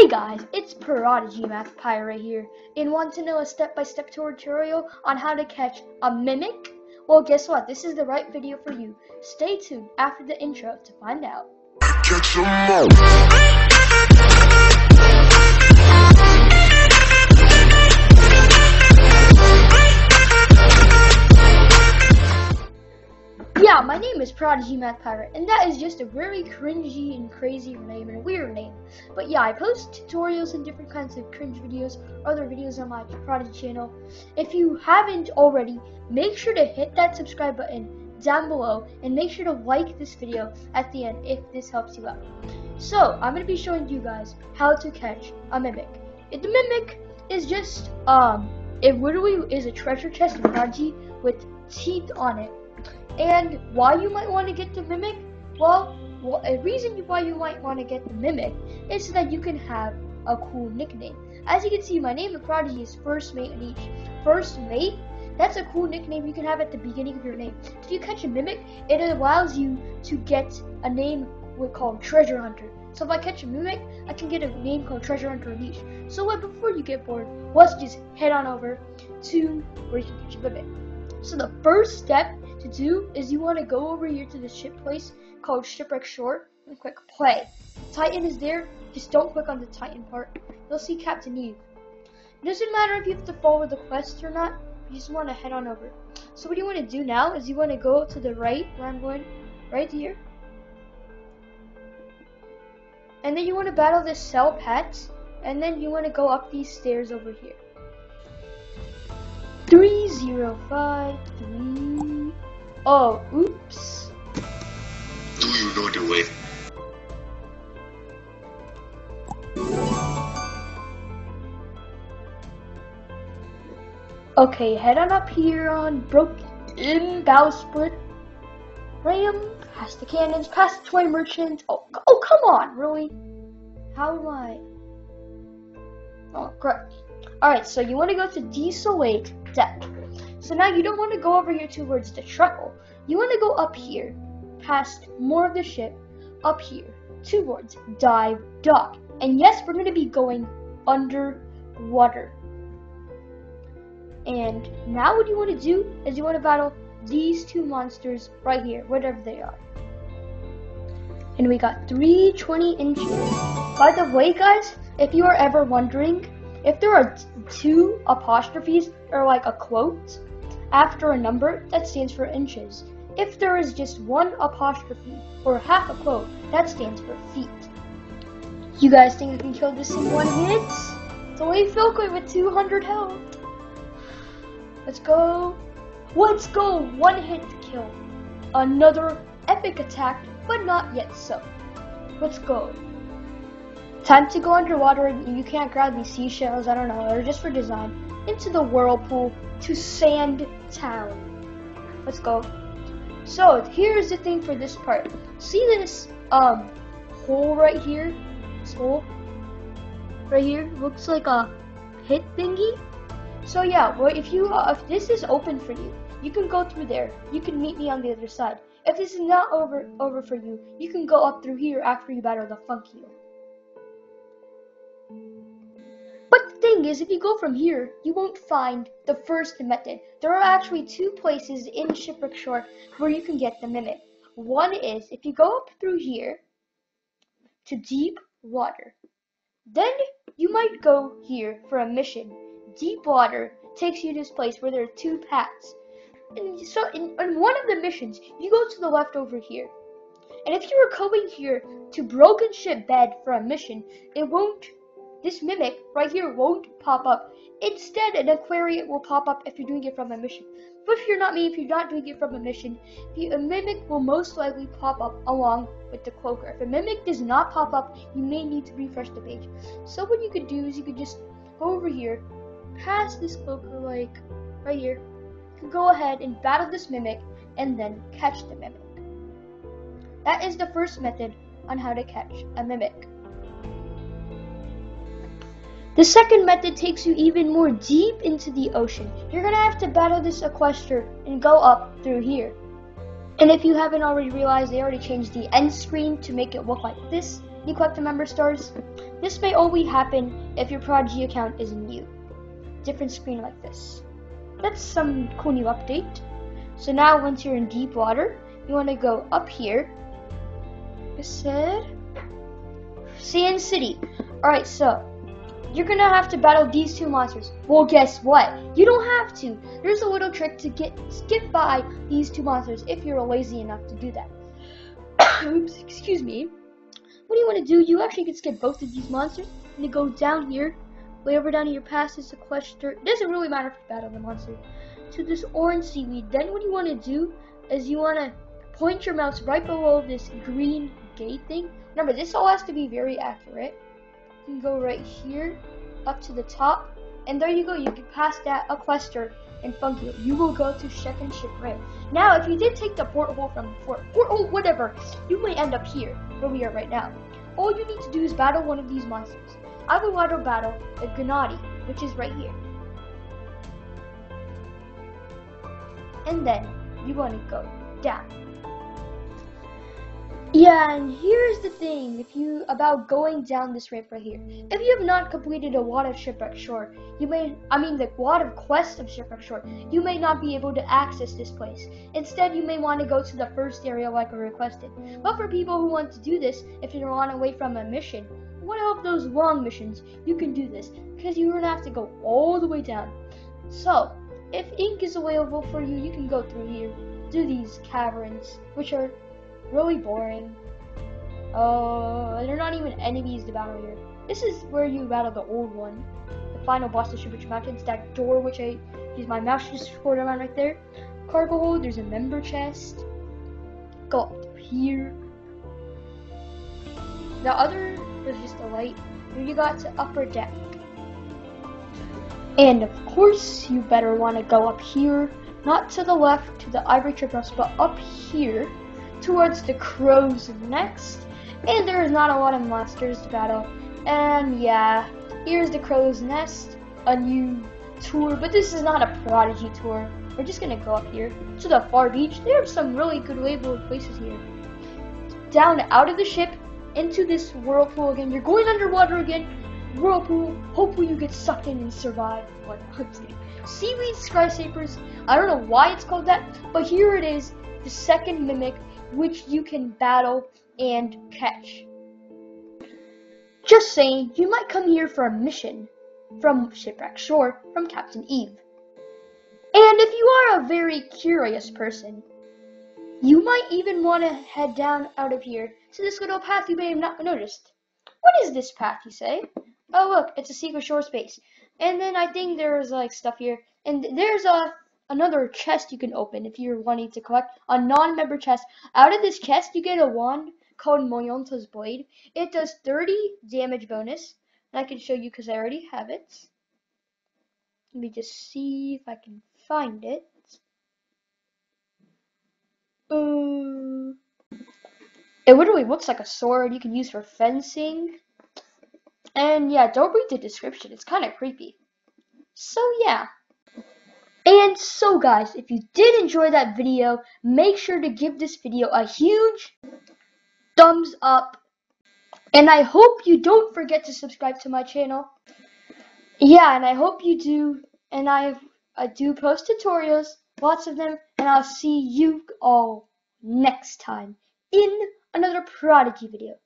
Hey guys, it's Prodigy Math Pirate here, and want to know a step-by-step tutorial on how to catch a mimic? Well, guess what? This is the right video for you. Stay tuned after the intro to find out. Catch all. Yeah, my name is Prodigy Math Pirate, and that is just a very cringy and crazy name and weird name. But yeah, I post tutorials and different kinds of cringe videos, other videos on my Prodigy channel. If you haven't already, make sure to hit that subscribe button down below and make sure to like this video at the end if this helps you out. So, I'm going to be showing you guys how to catch a mimic. The mimic is just, um, it literally is a treasure chest in Prodigy with teeth on it. And why you might want to get the Mimic? Well, well, a reason why you might want to get the Mimic is so that you can have a cool nickname. As you can see, my name in Prodigy is First Mate Unleashed. First Mate, that's a cool nickname you can have at the beginning of your name. If you catch a Mimic, it allows you to get a name we call Treasure Hunter. So if I catch a Mimic, I can get a name called Treasure Hunter Unleashed. So before you get bored, let's just head on over to where you can catch a Mimic. So the first step to do is you want to go over here to the ship place called Shipwreck Shore and click play. Titan is there, just don't click on the Titan part. You'll see Captain Eve. It doesn't matter if you have to follow the quest or not, you just want to head on over. So what you want to do now is you want to go to the right, where I'm going, right here. And then you want to battle this cell pets, and then you want to go up these stairs over here. Three zero five three. Oh, oops. Do you know the way? Okay, head on up here on Broken Bowsprit. Ram, past the cannons, past the toy merchant. Oh, oh, come on, really? How am I? Oh, correct. Alright, so you want to go to Diesel Desolate Deck. So now you don't want to go over here towards the truckle. You want to go up here, past more of the ship, up here, towards Dive Dock. And yes, we're going to be going underwater. And now what you want to do is you want to battle these two monsters right here, whatever they are. And we got 320 inches. By the way, guys, if you are ever wondering, if there are two apostrophes or like a quote after a number, that stands for inches. If there is just one apostrophe or half a quote, that stands for feet. You guys think you can kill this in one hit? It's only Falco with 200 health. Let's go. Let's go. One hit kill. Another epic attack, but not yet so. Let's go. Time to go underwater. You can't grab these seashells. I don't know. They're just for design. Into the whirlpool to Sand Town. Let's go. So here's the thing for this part. See this um hole right here? This hole right here looks like a pit thingy. So yeah, well if you uh, if this is open for you, you can go through there. You can meet me on the other side. If this is not over over for you, you can go up through here after you battle the funky. Thing is, if you go from here, you won't find the first method. There are actually two places in Shipwreck Shore where you can get the mimic. One is if you go up through here to deep water. Then you might go here for a mission. Deep water takes you to this place where there are two paths. And so in, in one of the missions, you go to the left over here. And if you are going here to Broken Ship Bed for a mission, it won't, this mimic right here won't pop up. Instead, an aquarium will pop up if you're doing it from a mission. But if you're not me, if you're not doing it from a mission, the, a mimic will most likely pop up along with the cloaker. If a mimic does not pop up, you may need to refresh the page. So what you could do is you could just go over here, pass this cloaker like right here. You could go ahead and battle this mimic and then catch the mimic. That is the first method on how to catch a mimic. The second method takes you even more deep into the ocean. You're gonna have to battle this Equester and go up through here. And if you haven't already realized, they already changed the end screen to make it look like this. you collect the member stars. This may only happen if your Prodigy account is new. Different screen like this. That's some cool new update. So now once you're in deep water, you want to go up here. I said Sand City. Alright, so you're gonna have to battle these two monsters. Well, guess what? You don't have to. There's a little trick to get skip by these two monsters if you're lazy enough to do that. Oops, excuse me. What do you want to do? You actually can skip both of these monsters and you go down here, way over down here past this sequester. It doesn't really matter if you battle the monster. To this orange seaweed. Then what you want to do is you want to point your mouse right below this green gate thing. Remember, this all has to be very accurate. Can go right here, up to the top, and there you go. You can pass that Equester and Funkio. You will go to Second Shipwreck. Now, if you did take the porthole from Fort, porthole, whatever, you may end up here, where we are right now. All you need to do is battle one of these monsters. I will rather battle the Gennady, which is right here. And then, you want to go down. Yeah, and here's the thing, if you about going down this ramp right here. If you have not completed a lot of Shipwreck Shore, you may I mean the water quest of Shipwreck Shore, you may not be able to access this place. Instead you may want to go to the first area like I requested. But for people who want to do this, if you're on away from a mission, one of those long missions, you can do this. Because you're gonna have to go all the way down. So, if ink is available for you, you can go through here, do these caverns, which are really boring. Oh, they're not even enemies to battle here. This is where you battle the old one. The final boss of Super Mountains. That door which I use my mouse to scroll around right there. Cargo hold, there's a member chest. Go up here. The other is just a light. Here you got to upper deck. And of course, you better want to go up here. Not to the left, to the ivory tripos, but up here towards the crow's nest. And there is not a lot of monsters to battle. And yeah, here's the crow's nest, a new tour, but this is not a prodigy tour. We're just gonna go up here to the far beach. There are some really good labeled places here. Down out of the ship into this whirlpool again. You're going underwater again. Whirlpool. Hopefully you get sucked in and survive. What? Seaweed skyscrapers. I don't know why it's called that, but here it is. The second mimic which you can battle and catch. Just saying, you might come here for a mission from Shipwreck Shore from Captain Eve. And if you are a very curious person, you might even want to head down out of here to this little path you may have not noticed. What is this path, you say? Oh, look, it's a secret shore space. And then I think there's like stuff here. And there's a another chest you can open if you're wanting to collect a non-member chest. Out of this chest, you get a wand called Moyonta's Blade. It does 30 damage bonus. And I can show you because I already have it. Let me just see if I can find it. Uh, it literally looks like a sword you can use for fencing. And yeah, don't read the description. It's kind of creepy. So yeah. And so guys, if you did enjoy that video, make sure to give this video a huge thumbs up. And I hope you don't forget to subscribe to my channel. Yeah, and I hope you do. And I, I do post tutorials, lots of them. And I'll see you all next time in another Prodigy video.